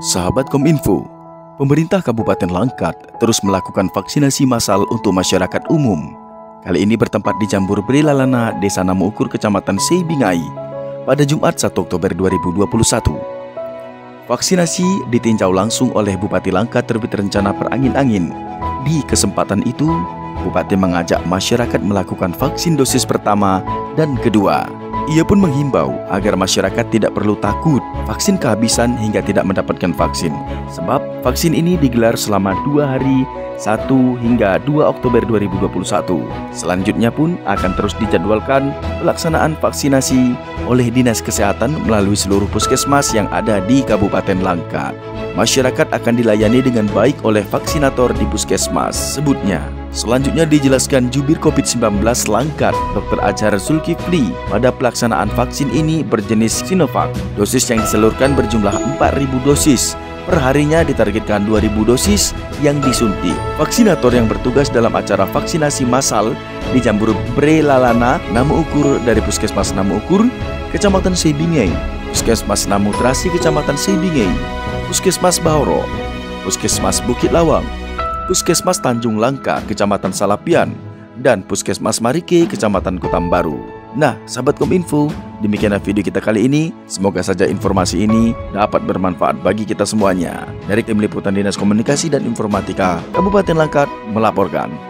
Sahabat Kominfo, pemerintah Kabupaten Langkat terus melakukan vaksinasi massal untuk masyarakat umum. Kali ini bertempat di Jambur Brilalana, Desa Namuukur, Kecamatan Seibingai, pada Jumat 1 Oktober 2021. Vaksinasi ditinjau langsung oleh Bupati Langkat terbit rencana perangin-angin. Di kesempatan itu, Bupati mengajak masyarakat melakukan vaksin dosis pertama dan kedua. Ia pun menghimbau agar masyarakat tidak perlu takut vaksin kehabisan hingga tidak mendapatkan vaksin. Sebab vaksin ini digelar selama dua hari 1 hingga 2 Oktober 2021. Selanjutnya pun akan terus dijadwalkan pelaksanaan vaksinasi oleh Dinas Kesehatan melalui seluruh puskesmas yang ada di Kabupaten Langkat. Masyarakat akan dilayani dengan baik oleh vaksinator di puskesmas sebutnya. Selanjutnya dijelaskan jubir COVID-19 Langkat, Dr. Ajar Zulkifli, pada pelaksanaan vaksin ini berjenis Sinovac. Dosis yang diseluruhkan berjumlah 4.000 dosis. Perharinya ditargetkan 2.000 dosis yang disuntik. Vaksinator yang bertugas dalam acara vaksinasi massal di Jambur Brelalana, Namu Ukur dari Puskesmas Namu Ukur, Kecamatan Seibingei, Puskesmas Namu Trasi, Kecamatan Seibingei, Puskesmas Bahoro, Puskesmas Bukit Lawang, Puskesmas Tanjung Langka, Kecamatan Salapian, dan Puskesmas Marike, Kecamatan Kotambaru. Nah, sahabat Kominfo, demikianlah video kita kali ini. Semoga saja informasi ini dapat bermanfaat bagi kita semuanya. Dari Tim Liputan Dinas Komunikasi dan Informatika, Kabupaten Langkat melaporkan.